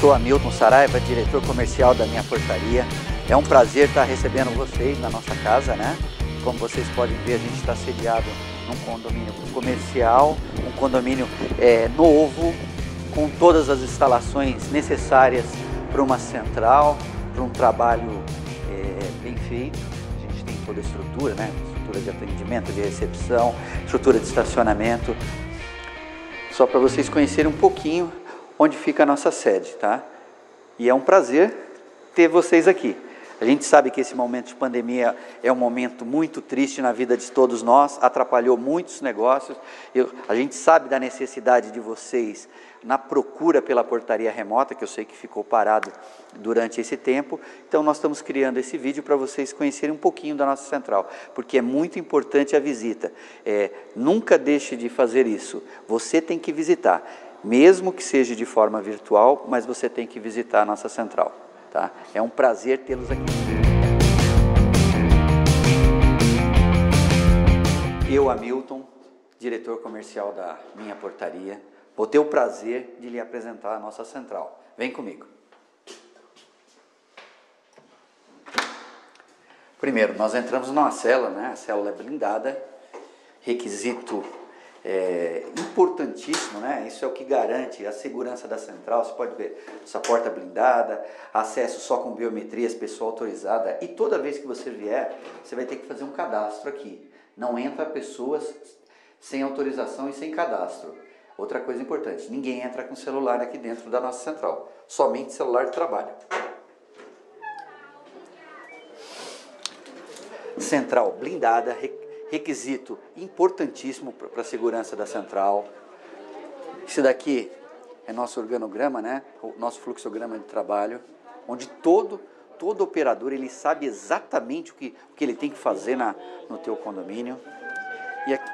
sou Hamilton Saraiva, diretor comercial da minha portaria. É um prazer estar recebendo vocês na nossa casa, né? Como vocês podem ver, a gente está sediado num condomínio comercial, um condomínio é, novo, com todas as instalações necessárias para uma central, para um trabalho é, bem feito. A gente tem toda a estrutura, né? Estrutura de atendimento, de recepção, estrutura de estacionamento. Só para vocês conhecerem um pouquinho onde fica a nossa sede, tá? E é um prazer ter vocês aqui. A gente sabe que esse momento de pandemia é um momento muito triste na vida de todos nós, atrapalhou muitos negócios. Eu, a gente sabe da necessidade de vocês na procura pela portaria remota, que eu sei que ficou parado durante esse tempo. Então, nós estamos criando esse vídeo para vocês conhecerem um pouquinho da nossa central, porque é muito importante a visita. É, nunca deixe de fazer isso. Você tem que visitar mesmo que seja de forma virtual, mas você tem que visitar a nossa central. Tá? É um prazer tê-los aqui. Eu, Hamilton, diretor comercial da minha portaria, vou ter o prazer de lhe apresentar a nossa central. Vem comigo. Primeiro, nós entramos numa célula, né? A célula é blindada, requisito é, importantíssimo, né? Isso é o que garante a segurança da central. Você pode ver essa porta blindada, acesso só com biometrias, pessoa autorizada. E toda vez que você vier, você vai ter que fazer um cadastro aqui. Não entra pessoas sem autorização e sem cadastro. Outra coisa importante: ninguém entra com celular aqui dentro da nossa central, somente celular de trabalho. Central blindada, requisito importantíssimo para a segurança da central. Esse daqui é nosso organograma, né? O nosso fluxograma de trabalho, onde todo todo operador ele sabe exatamente o que, o que ele tem que fazer na, no teu condomínio. E aqui,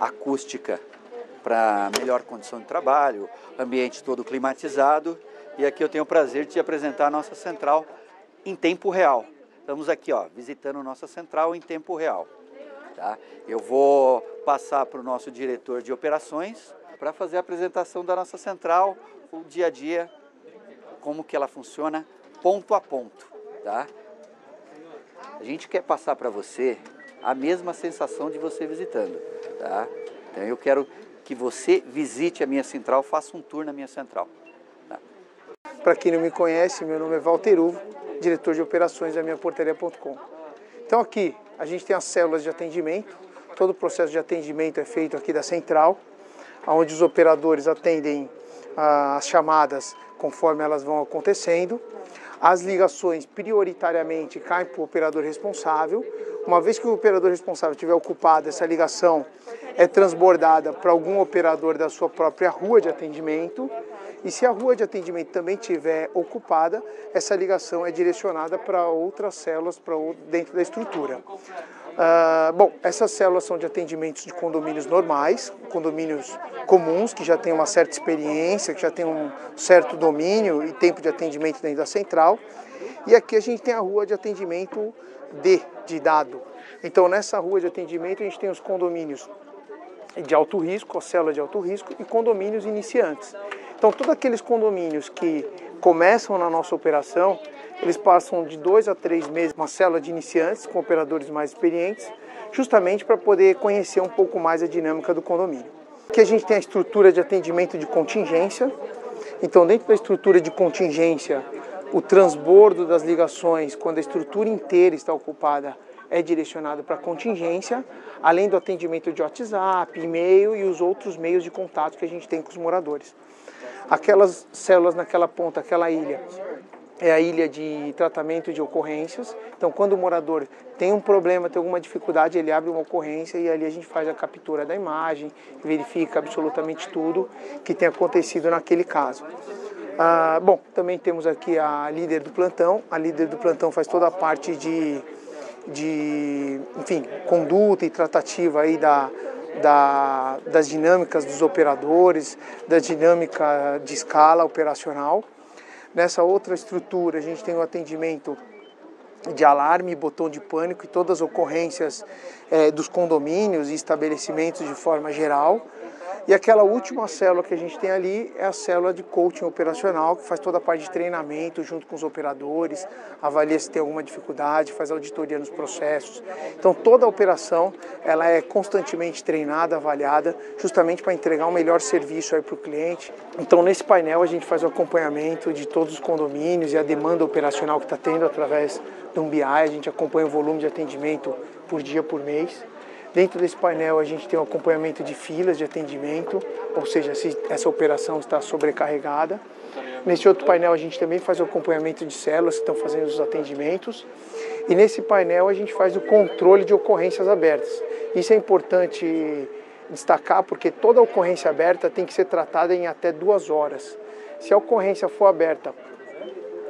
acústica para melhor condição de trabalho, ambiente todo climatizado. E aqui eu tenho o prazer de te apresentar a nossa central em tempo real. Estamos aqui, ó, visitando nossa central em tempo real. Tá? Eu vou passar para o nosso diretor de operações para fazer a apresentação da nossa central, o dia a dia, como que ela funciona, ponto a ponto. Tá? A gente quer passar para você a mesma sensação de você visitando. Tá? Então eu quero que você visite a minha central, faça um tour na minha central. Para quem não me conhece, meu nome é Walter Uvo diretor de operações da minha portaria.com. Então aqui a gente tem as células de atendimento, todo o processo de atendimento é feito aqui da central, onde os operadores atendem as chamadas conforme elas vão acontecendo. As ligações prioritariamente caem para o operador responsável. Uma vez que o operador responsável estiver ocupado, essa ligação é transbordada para algum operador da sua própria rua de atendimento e se a rua de atendimento também estiver ocupada, essa ligação é direcionada para outras células para dentro da estrutura. Uh, bom, essas células são de atendimentos de condomínios normais, condomínios comuns, que já têm uma certa experiência, que já têm um certo domínio e tempo de atendimento dentro da central. E aqui a gente tem a rua de atendimento D, de dado. Então, nessa rua de atendimento, a gente tem os condomínios de alto risco, a célula de alto risco, e condomínios iniciantes. Então, todos aqueles condomínios que começam na nossa operação, eles passam de dois a três meses uma célula de iniciantes com operadores mais experientes, justamente para poder conhecer um pouco mais a dinâmica do condomínio. Aqui a gente tem a estrutura de atendimento de contingência. Então, dentro da estrutura de contingência, o transbordo das ligações, quando a estrutura inteira está ocupada, é direcionado para contingência, além do atendimento de WhatsApp, e-mail e os outros meios de contato que a gente tem com os moradores aquelas células naquela ponta, aquela ilha, é a ilha de tratamento de ocorrências. Então, quando o morador tem um problema, tem alguma dificuldade, ele abre uma ocorrência e ali a gente faz a captura da imagem, verifica absolutamente tudo que tem acontecido naquele caso. Ah, bom, também temos aqui a líder do plantão. A líder do plantão faz toda a parte de, de enfim, conduta e tratativa aí da, da, das dinâmicas dos operadores, da dinâmica de escala operacional. Nessa outra estrutura, a gente tem o atendimento de alarme, botão de pânico e todas as ocorrências é, dos condomínios e estabelecimentos de forma geral. E aquela última célula que a gente tem ali é a célula de coaching operacional, que faz toda a parte de treinamento junto com os operadores, avalia se tem alguma dificuldade, faz auditoria nos processos. Então toda a operação ela é constantemente treinada, avaliada, justamente para entregar um melhor serviço para o cliente. Então nesse painel a gente faz o acompanhamento de todos os condomínios e a demanda operacional que está tendo através do BI, a gente acompanha o volume de atendimento por dia, por mês. Dentro desse painel a gente tem o acompanhamento de filas de atendimento, ou seja, se essa operação está sobrecarregada. Nesse outro painel a gente também faz o acompanhamento de células que estão fazendo os atendimentos. E nesse painel a gente faz o controle de ocorrências abertas. Isso é importante destacar porque toda ocorrência aberta tem que ser tratada em até duas horas. Se a ocorrência for aberta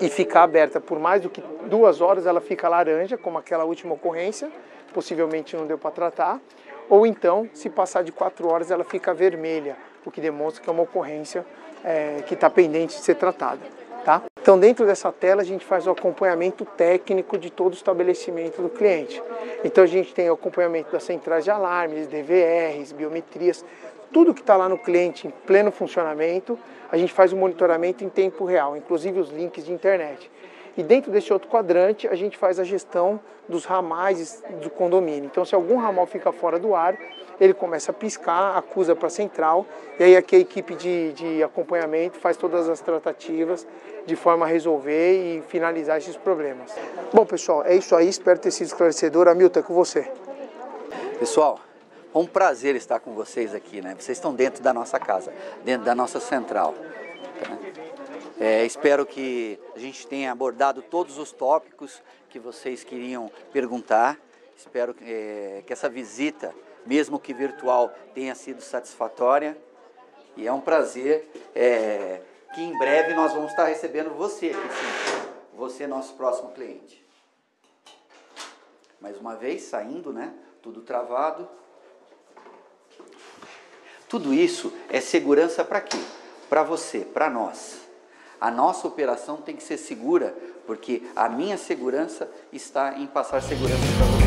e ficar aberta por mais do que duas horas, ela fica laranja, como aquela última ocorrência, possivelmente não deu para tratar, ou então, se passar de quatro horas, ela fica vermelha, o que demonstra que é uma ocorrência é, que está pendente de ser tratada. Tá? Então, dentro dessa tela, a gente faz o acompanhamento técnico de todo o estabelecimento do cliente. Então, a gente tem o acompanhamento das centrais de alarmes, DVRs, biometrias, tudo que está lá no cliente em pleno funcionamento, a gente faz o monitoramento em tempo real, inclusive os links de internet. E dentro desse outro quadrante, a gente faz a gestão dos ramais do condomínio. Então, se algum ramal fica fora do ar, ele começa a piscar, acusa para a central, e aí aqui a equipe de, de acompanhamento faz todas as tratativas de forma a resolver e finalizar esses problemas. Bom, pessoal, é isso aí. Espero ter sido esclarecedor. Hamilton, é com você. Pessoal, é um prazer estar com vocês aqui, né? Vocês estão dentro da nossa casa, dentro da nossa central. É, espero que a gente tenha abordado todos os tópicos que vocês queriam perguntar. Espero é, que essa visita, mesmo que virtual, tenha sido satisfatória. E é um prazer é, que em breve nós vamos estar recebendo você aqui. Você, nosso próximo cliente. Mais uma vez, saindo, né? Tudo travado. Tudo isso é segurança para quê? Para você, para nós. A nossa operação tem que ser segura, porque a minha segurança está em passar segurança para você.